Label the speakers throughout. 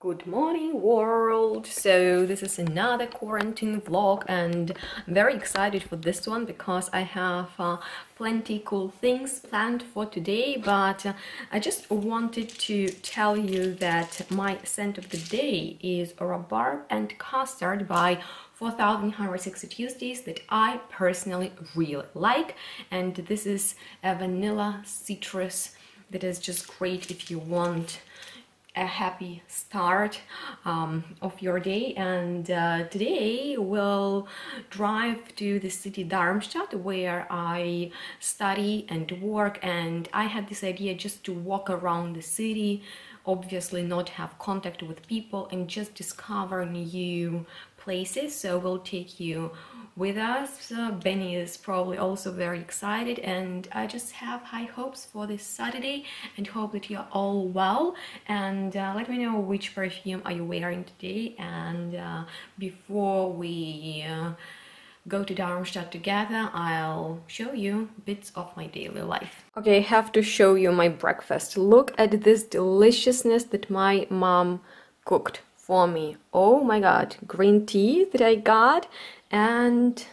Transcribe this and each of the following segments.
Speaker 1: Good morning world! So this is another quarantine vlog and I'm very excited for this one because I have uh, plenty cool things planned for today but uh, I just wanted to tell you that my scent of the day is rhubarb and custard by 4160 Tuesdays that I personally really like and this is a vanilla citrus that is just great if you want a happy start um, of your day. And uh, today we'll drive to the city Darmstadt where I study and work. And I had this idea just to walk around the city obviously not have contact with people and just discover new places so we'll take you with us. Uh, Benny is probably also very excited and I just have high hopes for this Saturday and hope that you're all well and uh, let me know which perfume are you wearing today and uh, before we uh, go to Darmstadt together, I'll show you bits of my daily life. Okay, I have to show you my breakfast. Look at this deliciousness that my mom cooked for me. Oh my god, green tea that I got and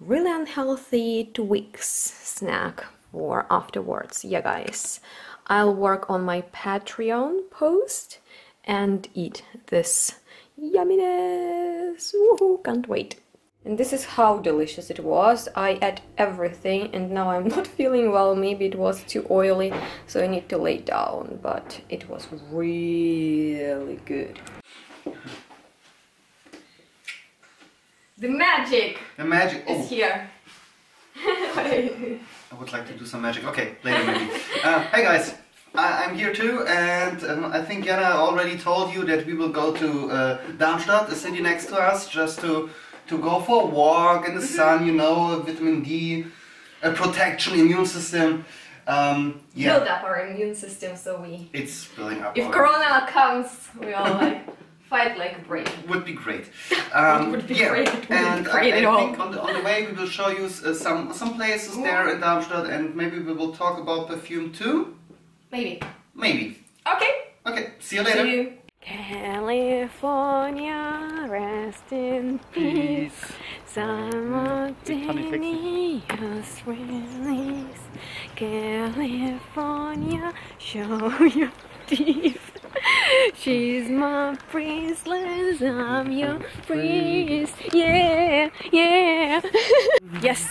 Speaker 1: really unhealthy Twix snack for afterwards. Yeah, guys, I'll work on my Patreon post and eat this yumminess. Woohoo, can't wait. And this is how delicious it was. I ate everything and now I'm not feeling well. Maybe it was too oily, so I need to lay down. But it was really good. The magic
Speaker 2: The magic. Oh,
Speaker 1: is here.
Speaker 2: I would like to do some magic. Okay, later maybe. uh, hey guys, I, I'm here too, and um, I think Jana already told you that we will go to uh, Darmstadt, the city next to us, just to to go for a walk in the sun. You know, vitamin D, a protection, immune system. Um, yeah,
Speaker 1: Build up our immune system so we.
Speaker 2: it's building up.
Speaker 1: If Corona comes, we all like fight like brave.
Speaker 2: would be great. Um,
Speaker 1: would be
Speaker 2: yeah,
Speaker 1: great, wouldn't
Speaker 2: and
Speaker 1: be great
Speaker 2: I, I think on the, on the way we will show you uh, some some places there in Darmstadt, and maybe we will talk about perfume too.
Speaker 1: Maybe.
Speaker 2: Maybe.
Speaker 1: Okay.
Speaker 2: Okay. See you later.
Speaker 1: See you. California, rest in peace. Simultaneous release. California, show your teeth. She's my princess, I'm your priest. Yeah, yeah. yes,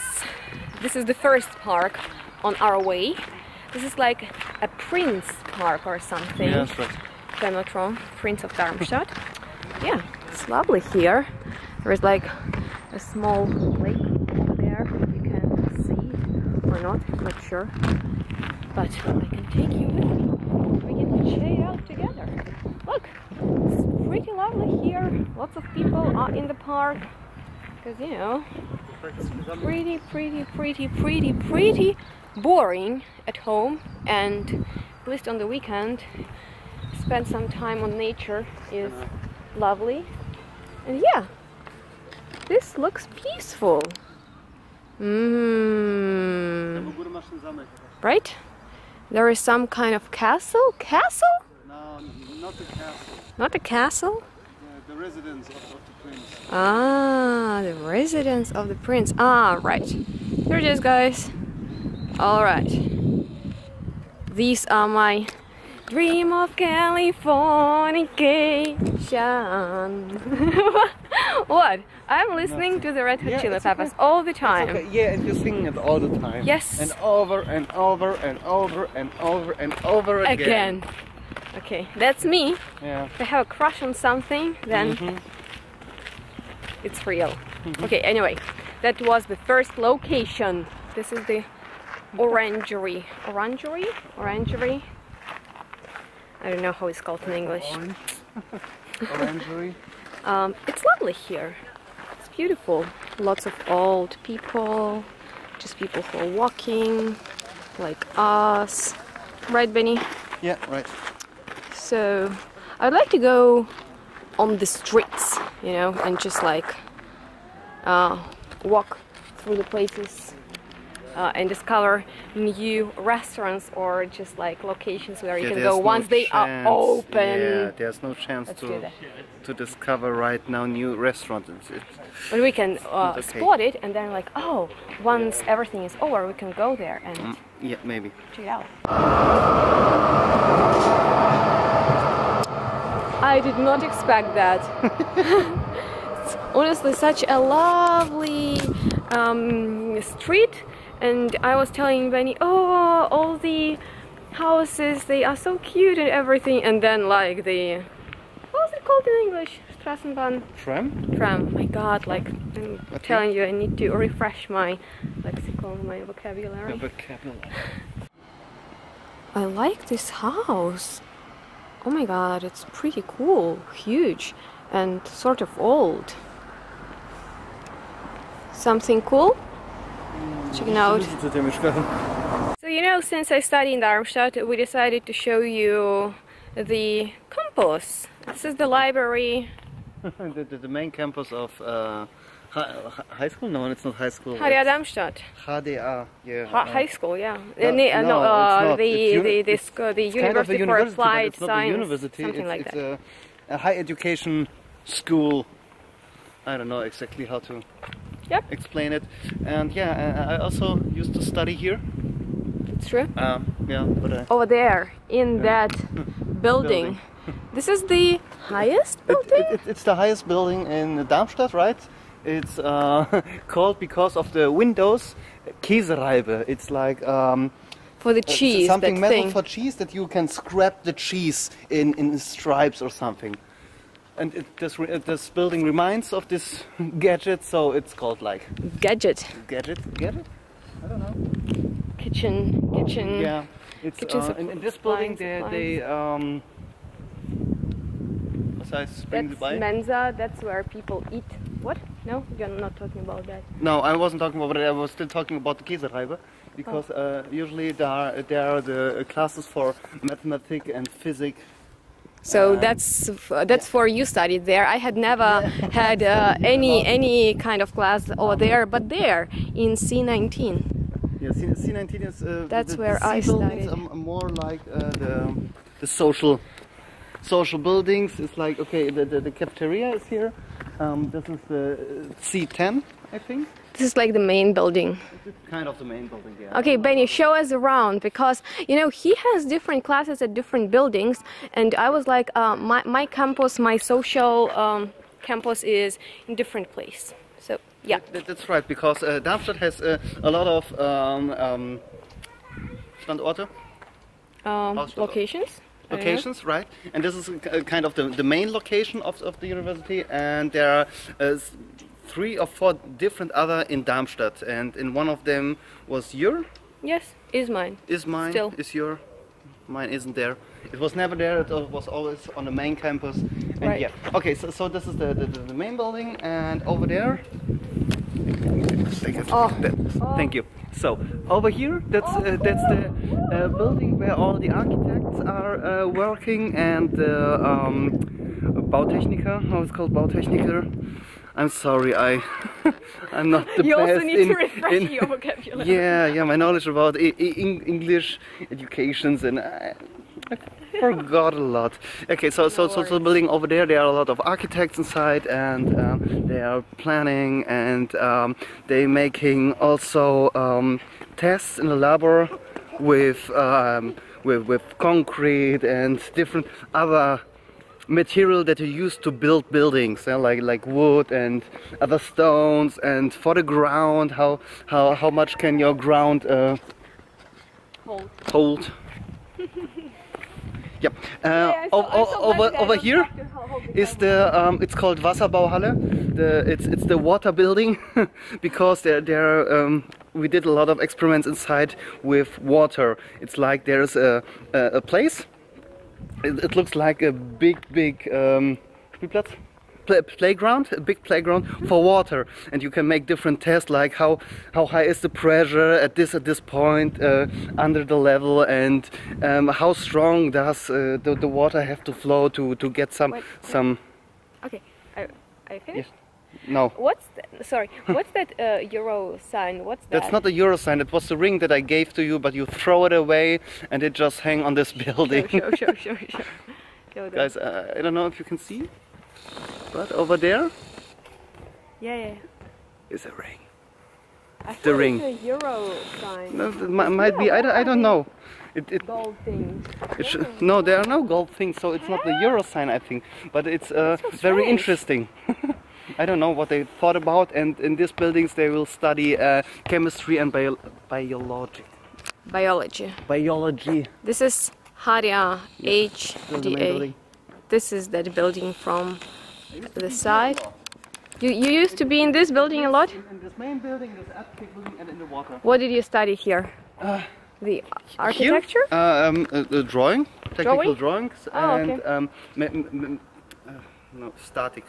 Speaker 1: this is the first park on our way. This is like a prince park or something.
Speaker 2: right.
Speaker 1: If I'm not wrong, Prince of Darmstadt. Yeah, it's lovely here. There's like a small lake over there. You can see it or not, not sure. But I can take you with me. We can check out together. Look, it's pretty lovely here. Lots of people are in the park. Because, you know, pretty, pretty, pretty, pretty, pretty boring at home. And at least on the weekend, spend some time on nature is lovely. And yeah, this looks peaceful. Mmm. Right? There is some kind of castle? Castle?
Speaker 3: No, not the castle.
Speaker 1: Not a castle?
Speaker 3: The, the residence of, of the prince.
Speaker 1: Ah, the residence of the prince. Ah, right. Here it is, guys. Alright. These are my dream of Californication. what? I'm listening to the Red Hot
Speaker 3: Yeah,
Speaker 1: Chili
Speaker 3: it's okay.
Speaker 1: Peppers all the time.
Speaker 3: Okay, yeah, and you're singing it all the time.
Speaker 1: Yes.
Speaker 3: And over and over and over and over and over again.
Speaker 1: Again. Okay, that's me.
Speaker 3: Yeah.
Speaker 1: If I have a crush on something, then
Speaker 3: Mhm.
Speaker 1: it's real. Okay, anyway, that was the first location. This is the orangery. Orangery? Orangery? I don't know how it's called in English.
Speaker 3: Orangery.
Speaker 1: Um, it's lovely here. It's beautiful. Lots of old people, just people who are walking, like us. Right, Benny?
Speaker 3: Yeah, right.
Speaker 1: So I'd like to go on the streets, you know, and just like uh, walk through the places uh, and discover new restaurants or just like locations where you
Speaker 2: Yeah,
Speaker 1: can go
Speaker 2: no
Speaker 1: once they are open.
Speaker 2: Yeah, there's no chance
Speaker 1: Let's
Speaker 2: to to discover right now new restaurants. It's,
Speaker 1: But we can uh,
Speaker 2: okay.
Speaker 1: spot it and then like, oh, once everything is over, we can go there and
Speaker 2: mm, yeah, maybe.
Speaker 1: check it out. I did not expect that. it's honestly such a lovely um, street, and I was telling Benny, oh, all the houses they are so cute and everything, and then like the what was it called in English? Straßenbahn
Speaker 2: Tram?
Speaker 1: tram. My God, like I'm
Speaker 2: Okay.
Speaker 1: telling you, I need to refresh my lexicon, my vocabulary. vocabulary. I like this house. Oh my god, it's pretty cool, huge, and sort of old. Something cool? Check it out. So, you know, since I study in Darmstadt, we decided to show you the campus. This is the library.
Speaker 2: the, the, the main campus of uh, high school? No, it's not high school.
Speaker 1: Darmstadt.
Speaker 2: HDA, yeah.
Speaker 1: Hi-
Speaker 2: uh,
Speaker 1: high school, yeah.
Speaker 2: no,
Speaker 1: Uh, uh,
Speaker 2: no,
Speaker 1: no,
Speaker 2: it's
Speaker 1: uh,
Speaker 2: not.
Speaker 1: the
Speaker 2: It's
Speaker 1: the the, the
Speaker 2: it's kind of
Speaker 1: University for Applied
Speaker 2: it's not a
Speaker 1: Science,
Speaker 2: university.
Speaker 1: something
Speaker 2: it's,
Speaker 1: like
Speaker 2: it's
Speaker 1: that.
Speaker 2: A, a high education school. I don't know exactly how to
Speaker 1: Yep.
Speaker 2: explain it. And yeah, I I also used to study here.
Speaker 1: It's true.
Speaker 2: Um, yeah, but I,
Speaker 1: Over there, in that building. This is the highest building.
Speaker 2: it, it- it's the highest building in Darmstadt, right? It's uh, called because of the windows Käsereibe. It's like um,
Speaker 1: for the cheese,
Speaker 2: something metal
Speaker 1: thing.
Speaker 2: for cheese that you can scrap the cheese in, in stripes or something. And it, this, uh, this building reminds of this gadget, so it's called like
Speaker 1: Gadget,
Speaker 2: gadget. Gadget? I don't know.
Speaker 1: kitchen, kitchen.
Speaker 2: Yeah, it's
Speaker 1: Kitchen
Speaker 2: uh, in, in this building they,
Speaker 1: supplies,
Speaker 2: they um.
Speaker 1: That's? Mensa. That's where people eat. What? No, you're not talking about that.
Speaker 2: No, I wasn't talking about it. I was still talking about the Käsereibe because uh, usually there are, there are the classes for mathematics and physics.
Speaker 1: So
Speaker 2: Um,
Speaker 1: that's f- that's for you studied there. I had never had uh, any any kind of class over there, but there in C19.
Speaker 2: Yeah, C- C19 is. Uh,
Speaker 1: That's
Speaker 2: the,
Speaker 1: where
Speaker 2: the C
Speaker 1: I
Speaker 2: buildings
Speaker 1: studied.
Speaker 2: are more like uh, the the social social buildings. It's like okay, the, the, the cafeteria is here. Um, this is the C10, I think.
Speaker 1: This is like the main building.
Speaker 2: Kind of the main building. Yeah.
Speaker 1: Okay, Benny, show us around because you know he has different classes at different buildings, and I was like, uh, my my campus, my social um, campus is in different place. So yeah,
Speaker 2: That, that's right, because uh, Darmstadt has uh, a lot of um, um, Standorte.
Speaker 1: um,
Speaker 2: House-
Speaker 1: locations. I don't know.
Speaker 2: locations, right? And this is kind of the, the main location of, of the university, and there are uh, three or four different other in Darmstadt, and in one of them was your,
Speaker 1: Yes, is mine.
Speaker 2: is mine,
Speaker 1: Still.
Speaker 2: is your, mine isn't there. It was never there. It was always on the main campus. And
Speaker 1: Right.
Speaker 2: yeah, okay. So, so this is the, the, the main building, and over there. Thank you.
Speaker 1: Oh.
Speaker 2: Thank you. So over here, that's uh, that's the uh, building where all the architects are uh, working and the um, Bautechniker. How it's called, Bautechniker. I'm sorry, I I'm not the
Speaker 1: You
Speaker 2: best
Speaker 1: also need
Speaker 2: in,
Speaker 1: to refresh
Speaker 2: in-
Speaker 1: your vocabulary.
Speaker 2: yeah, yeah, my knowledge about English educations and I, I forgot a lot. Okay, so so so, so the building over there, there are a lot of architects inside, and um, they are planning and um, they making also um, tests in the lab with um, with with concrete and different other material that you use to build buildings, yeah, like like wood and other stones, and for the ground, how how how much can your ground uh,
Speaker 1: Hold.
Speaker 2: hold? yep. Uh,
Speaker 1: I
Speaker 2: o-
Speaker 1: saw- I
Speaker 2: o-
Speaker 1: saw
Speaker 2: over over here
Speaker 1: talking how- how big
Speaker 2: is the um, it's called Wasserbauhalle. The it's it's the water building because there there um, we did a lot of experiments inside with water. It's like there's a a, a place. It, it looks like a big big um, Spielplatz. Play, playground, a big playground for water, and you can make different tests like how how high is the pressure at this at this point uh, under the level, and um, how strong does uh, the, the water have to flow to to get some
Speaker 1: Wait,
Speaker 2: some
Speaker 1: Okay, I, I finished.
Speaker 2: No.
Speaker 1: What's th- sorry? What's that uh, euro sign? What's that?
Speaker 2: That's not a euro sign. It was the ring that I gave to you, but you throw it away and it just hang on this building.
Speaker 1: Show, show, show, show, show. Show.
Speaker 2: Guys, uh, I don't know if you can see, but over there
Speaker 1: Yeah, yeah.
Speaker 2: is a ring.
Speaker 1: I
Speaker 2: The ring.
Speaker 1: It's a euro sign.
Speaker 2: No, it mi- might be. I don't, I don't know. It, it,
Speaker 1: Gold thing.
Speaker 2: it should, no, there are no gold things, so it's not the euro sign, I think. But it's uh,
Speaker 1: so
Speaker 2: very
Speaker 1: strange.
Speaker 2: interesting. I don't know what they thought about, and in these buildings they will study uh, chemistry and bio- biology.
Speaker 1: Biology.
Speaker 2: Biology.
Speaker 1: This is Haria
Speaker 2: This is the main
Speaker 1: HDA. This is that building from the side. You, you used to be in this building a lot?
Speaker 2: In, in this main building, this attic building, and in the water.
Speaker 1: What did you study here?
Speaker 2: Uh,
Speaker 1: the architecture?
Speaker 2: Here, uh, um, uh, drawing, technical
Speaker 1: Drawing?
Speaker 2: drawings,
Speaker 1: Oh,
Speaker 2: and
Speaker 1: okay.
Speaker 2: um, me- m- m- uh, no static.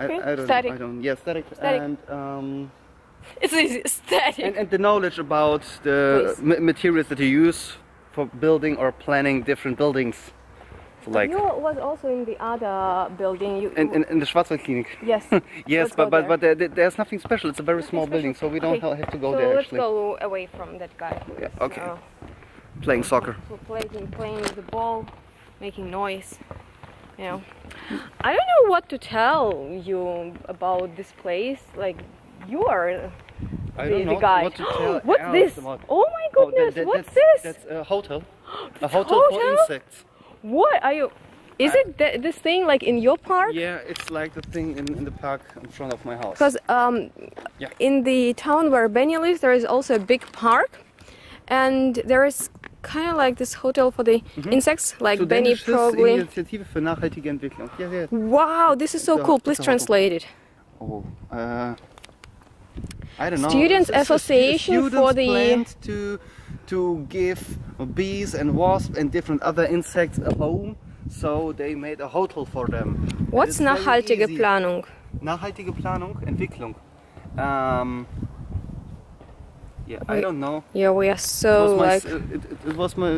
Speaker 1: Okay,
Speaker 2: I, I don't.
Speaker 1: static.
Speaker 2: I don't. Yeah, static.
Speaker 1: Static.
Speaker 2: And um,
Speaker 1: It's easy, static.
Speaker 2: and, and the knowledge about the
Speaker 1: Please.
Speaker 2: ma- materials that you use for building or planning different buildings. So like
Speaker 1: you was also in the other building. You,
Speaker 2: in, in, in the Schwarzwaldklinik.
Speaker 1: yes.
Speaker 2: Yes, but but,
Speaker 1: there.
Speaker 2: but there, there- there's nothing special. It's a very small
Speaker 1: Nothing
Speaker 2: building, so we don't
Speaker 1: Okay,
Speaker 2: have to go
Speaker 1: so
Speaker 2: there
Speaker 1: let's
Speaker 2: actually.
Speaker 1: go away from that guy.
Speaker 2: Yeah, okay.
Speaker 1: uh,
Speaker 2: Playing soccer.
Speaker 1: playing, playing with the ball, making noise. You know, I don't know what to tell you about this place. Like, you are
Speaker 2: I
Speaker 1: the,
Speaker 2: don't
Speaker 1: the
Speaker 2: know
Speaker 1: guy.
Speaker 2: what to tell
Speaker 1: what's this?
Speaker 2: about-
Speaker 1: Oh my
Speaker 2: Oh, that-
Speaker 1: goodness!
Speaker 2: that-
Speaker 1: what's
Speaker 2: that's,
Speaker 1: this?
Speaker 2: That's a hotel. A
Speaker 1: It's
Speaker 2: hotel, for insects.
Speaker 1: What are you? Is it th- this thing like in your park?
Speaker 2: Yeah, it's like the thing in, in the park in front of my house.
Speaker 1: Because um,
Speaker 2: Yeah.
Speaker 1: in the town where Benny lives, there is also a big park, and there is kind of like this hotel for the insects. Like Benny probably.
Speaker 2: Initiative für nachhaltige Entwicklung. Yeah, yeah.
Speaker 1: Wow, this is so
Speaker 2: So-
Speaker 1: cool. Please translate it.
Speaker 2: Oh, uh, I don't know.
Speaker 1: Students Association
Speaker 2: students
Speaker 1: for the-
Speaker 2: planned to to give bees and wasps and different other insects a home, so they made a hotel for them.
Speaker 1: What's nachhaltige. Planung?
Speaker 2: Nachhaltige Planung, Entwicklung. Um, yeah, I don't know.
Speaker 1: Yeah, we are so like.
Speaker 2: it, it, it was my,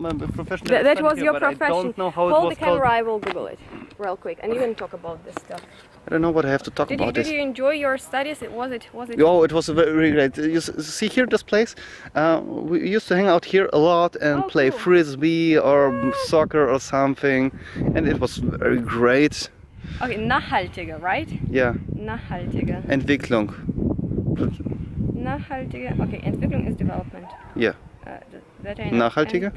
Speaker 2: my, my professional.
Speaker 1: That, that was
Speaker 2: here,
Speaker 1: your profession.
Speaker 2: I don't know how
Speaker 1: Hold
Speaker 2: it was
Speaker 1: the camera.
Speaker 2: called.
Speaker 1: I will Google it real quick, and you can talk about this stuff.
Speaker 2: I don't know what I have to talk
Speaker 1: Did you
Speaker 2: about
Speaker 1: did
Speaker 2: this.
Speaker 1: you enjoy your studies? It was it was it?
Speaker 2: Oh, it was very great. You see here, this place. Uh, we used to hang out here a lot and
Speaker 1: Oh,
Speaker 2: play
Speaker 1: cool.
Speaker 2: frisbee or soccer or something, and it was very great.
Speaker 1: Okay, nachhaltige, right?
Speaker 2: Yeah,
Speaker 1: Nachhaltige.
Speaker 2: Entwicklung.
Speaker 1: Nachhaltige. Okay, Entwicklung is development.
Speaker 2: Yeah,
Speaker 1: Uh, that I know.
Speaker 2: nachhaltige,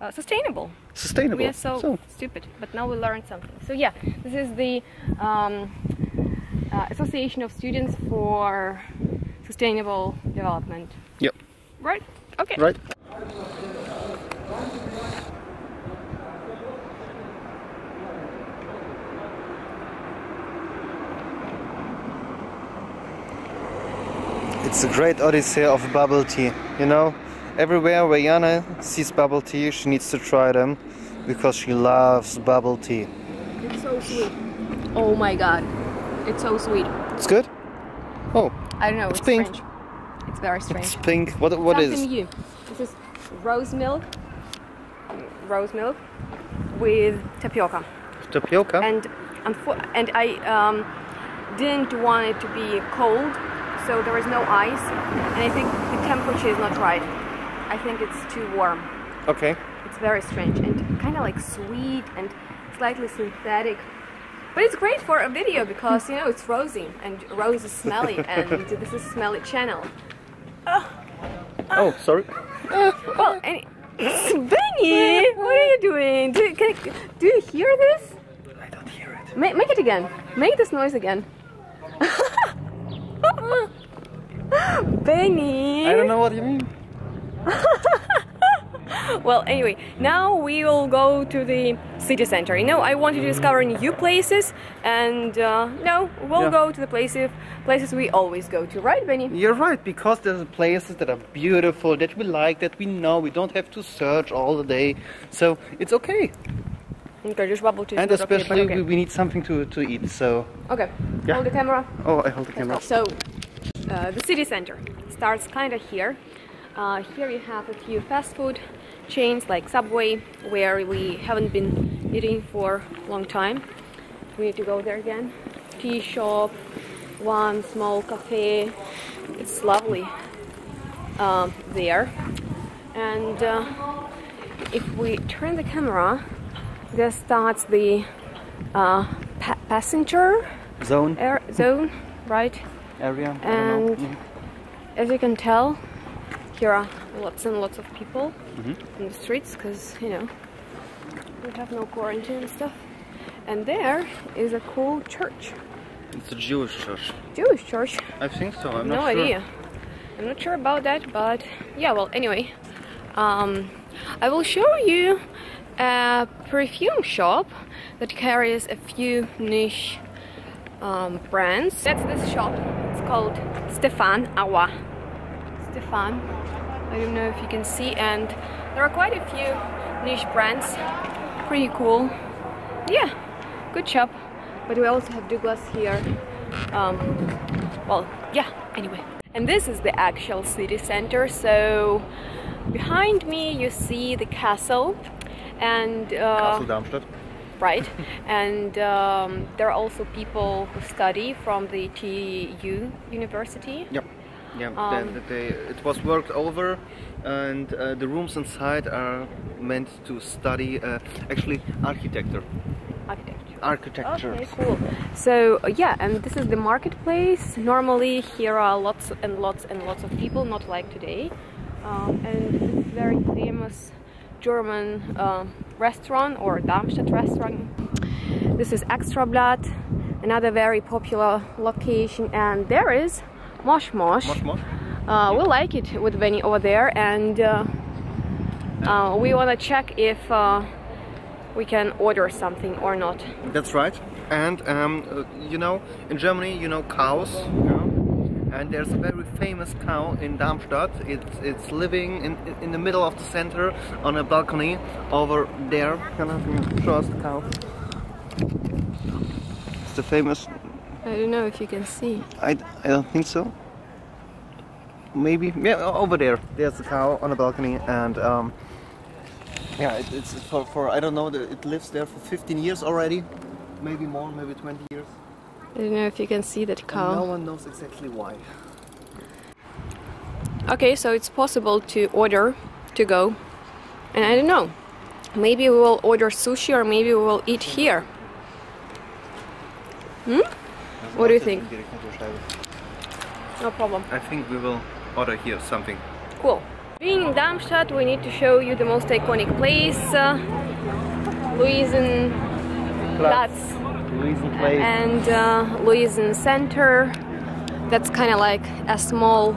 Speaker 1: uh, sustainable.
Speaker 2: sustainable.
Speaker 1: We are so, stupid, but now we learned something. So yeah, this is the um, uh, Association of Students for Sustainable Development.
Speaker 2: Yep.
Speaker 1: Right? Okay.
Speaker 2: Right. It's a great odyssey of bubble tea. You know, everywhere where Jana sees bubble tea, she needs to try them because she loves bubble tea.
Speaker 1: It's so sweet. Oh my god. It's so sweet.
Speaker 2: It's good. Oh,
Speaker 1: I don't know, it's,
Speaker 2: pink.
Speaker 1: strange. It's very strange.
Speaker 2: it's pink. What? What is?
Speaker 1: Something new. This is rose milk. Rose milk with tapioca.
Speaker 2: Tapioca.
Speaker 1: and and I um, didn't want it to be cold, so there is no ice, and I think the temperature is not right. I think it's too warm.
Speaker 2: Okay.
Speaker 1: It's very strange and kind of like sweet and slightly synthetic. But it's great for a video because you know it's rosy and rose is smelly and this is smelly channel.
Speaker 2: Oh, sorry.
Speaker 1: Well, any- Benny, what are you doing? Do, can, do you hear this?
Speaker 2: I don't hear it.
Speaker 1: Make, make it again. Make this noise again. Benny.
Speaker 2: I don't know what you mean.
Speaker 1: Well, anyway, now we will go to the city center. You know, I wanted to discover new places, and uh, no, we'll
Speaker 2: Yeah.
Speaker 1: go to the places places we always go to, right, Benny?
Speaker 2: You're right, because there's places that are beautiful, that we like, that we know. We don't have to search all the day. So it's okay.
Speaker 1: Okay, just bubble tea.
Speaker 2: And
Speaker 1: not okay, but
Speaker 2: especially
Speaker 1: okay.
Speaker 2: we, we need something to, to eat. So,
Speaker 1: Okay,
Speaker 2: Yeah.
Speaker 1: hold the camera.
Speaker 2: oh, I hold the camera.
Speaker 1: So, uh, the city center starts kind of here. Uh, here you have a few fast food chains like Subway, where we haven't been eating for a long time. we need to go there again. Tea shop, one small cafe. It's lovely um, there. And uh, if we turn the camera, there starts the uh, pa passenger
Speaker 2: Zone.
Speaker 1: air zone, right?
Speaker 2: Area. I don't
Speaker 1: And.
Speaker 2: Mhm.
Speaker 1: as you can tell, here are lots and lots of people
Speaker 2: Mhm.
Speaker 1: in the streets because you know we have no quarantine and stuff. And there is a cool church,
Speaker 2: It's a Jewish church.
Speaker 1: Jewish church.
Speaker 2: I think so. I'm
Speaker 1: no
Speaker 2: not sure.
Speaker 1: idea. I'm not sure about that, but yeah. Well, anyway, um, I will show you a perfume shop that carries a few niche um, brands. That's this shop. It's called Stefan Awa. Stefan. I don't know if you can see, and there are quite a few niche brands. Pretty cool. Yeah, good shop. But we also have Douglas here. Um, well, yeah, anyway. And this is the actual city center. So behind me you see the castle and uh,
Speaker 2: Castle Darmstadt.
Speaker 1: right and um, there are also people who study from the TU University
Speaker 2: Yep. Yeah,
Speaker 1: Um,
Speaker 2: they, they, it was worked over, and uh, the rooms inside are meant to study uh, actually architecture.
Speaker 1: architecture.
Speaker 2: Architecture.
Speaker 1: Okay, cool. So uh, yeah, and this is the marketplace. Normally here are lots and lots and lots of people, not like today. Um, and this is very famous German um restaurant or Darmstadt restaurant. This is Extrablatt, another very popular location, and there is Mosh Mosh.
Speaker 2: Much more.
Speaker 1: Uh, we like it with Benny over there, and uh, uh, we want to check if uh, we can order something or not.
Speaker 2: That's right. And um, uh, you know, in Germany, you know cows. Yeah? And there's a very famous cow in Darmstadt. It's it's living in in the middle of the center on a balcony over there. Can I show us the cow? It's the famous.
Speaker 1: I don't know if you can see.
Speaker 2: I, I don't think so. Maybe yeah over there. There's a cow on a balcony and um, yeah it, it's for, for I don't know it lives there for 15 years already, maybe more, maybe 20 years.
Speaker 1: I don't know if you can see that
Speaker 2: And
Speaker 1: cow.
Speaker 2: no one knows exactly why.
Speaker 1: Okay, so it's possible to order to go, and I don't know. Maybe we will order sushi or maybe we will eat here. Hmm? What do you think? No problem.
Speaker 2: I think we will order here something.
Speaker 1: Cool. Being in Darmstadt, we need to show you the most iconic place, uh, Luisenplatz
Speaker 2: Reason place.
Speaker 1: and uh, Luisen Center. That's kind of like a small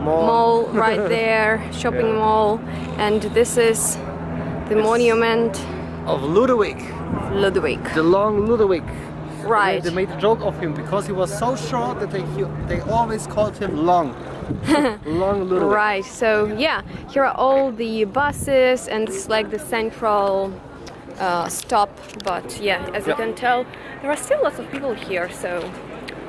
Speaker 1: mall right there, shopping
Speaker 2: Yeah.
Speaker 1: mall, and this is the monument
Speaker 2: of Ludwig,
Speaker 1: Ludwig.
Speaker 2: the long Ludwig.
Speaker 1: Right.
Speaker 2: They made a joke of him because he was so short that they they always called him long. long little.
Speaker 1: Right. So yeah, here are all the buses, and it's like the central uh, stop. But yeah, as you can tell, there are still lots of people here. So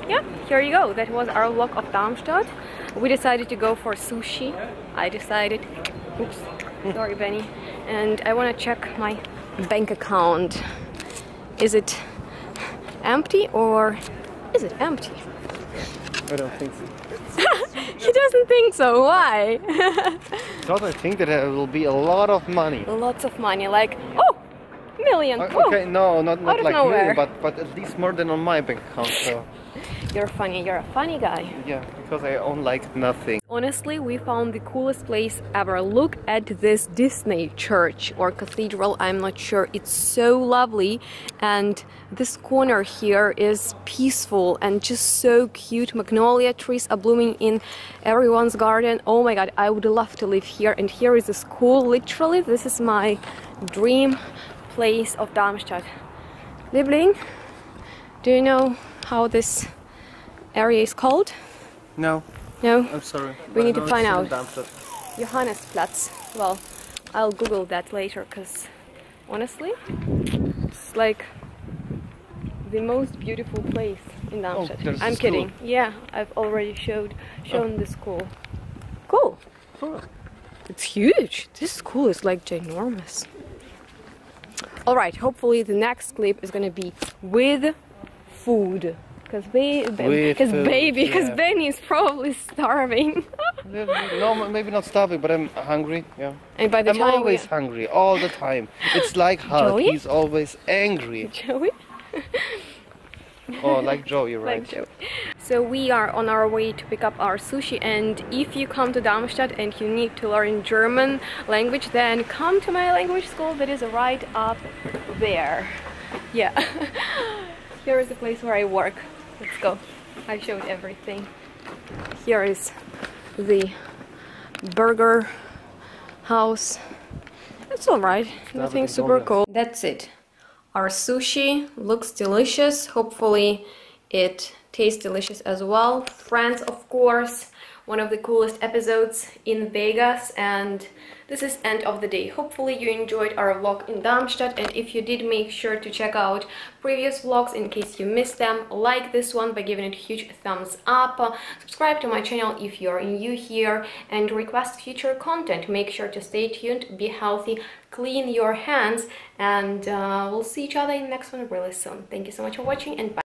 Speaker 1: yeah, here you go. That was our vlog of Darmstadt. We decided to go for sushi. I decided. Oops. Sorry, Benny. And I want to check my bank account. Is it empty or is it empty?
Speaker 2: I don't think so.
Speaker 1: He doesn't think so. Why?
Speaker 2: Because I think that there will be a lot of money.
Speaker 1: Lots of money, like oh, million. Oh,
Speaker 2: Okay, no, not, not like
Speaker 1: nowhere.
Speaker 2: me, but but at least more than on my bank account. So
Speaker 1: You're funny. You're a funny guy.
Speaker 2: yeah, because I own like nothing.
Speaker 1: Honestly, we found the coolest place ever. Look at this Disney church or cathedral, I'm not sure. It's so lovely, and this corner here is peaceful and just so cute. Magnolia trees are blooming in everyone's garden. Oh my god, I would love to live here. And here is a school. Literally, this is my dream place of Darmstadt. Liebling, do you know how this area is called?
Speaker 2: No,
Speaker 1: No?
Speaker 2: I'm sorry.
Speaker 1: We need to find out. Johannesplatz. Well, I'll Google that later because honestly, it's like the most beautiful place in Darmstadt.
Speaker 2: Oh,
Speaker 1: I'm kidding. Yeah, I've already showed shown the school. Cool.
Speaker 2: Cool.
Speaker 1: It's huge. This school is like ginormous. All right, hopefully the next clip is gonna be with food. Because ba- because baby, because
Speaker 3: yeah.
Speaker 1: Benny is probably starving.
Speaker 3: no, maybe not starving, but I'm hungry. Yeah.
Speaker 1: and by the
Speaker 3: I'm
Speaker 1: time we-
Speaker 3: always hungry, all the time. It's like Hulk.
Speaker 1: Joey?
Speaker 3: He's always angry.
Speaker 1: Joey?
Speaker 3: Oh, like Joe, you're right.
Speaker 1: Like Joey. So we are on our way to pick up our sushi and if you come to Darmstadt and you need to learn German language then come to my language school that is right up there. Yeah. Here is the place where I work. Let's go. I showed everything. Here is the burger house. It's alright. Nothing super cool. That's it. Our sushi looks delicious. Hopefully it tastes delicious as well. Friends, of course, one of the coolest episodes in Vegas and this is end of the day. Hopefully you enjoyed our vlog in Darmstadt and if you did make sure to check out previous vlogs in case you missed them. Like this one by giving it a huge thumbs up. Subscribe to my channel if you're new here and request future content. Make sure to stay tuned, be healthy, clean your hands and uh, we'll see each other in the next one really soon. Thank you so much for watching and bye.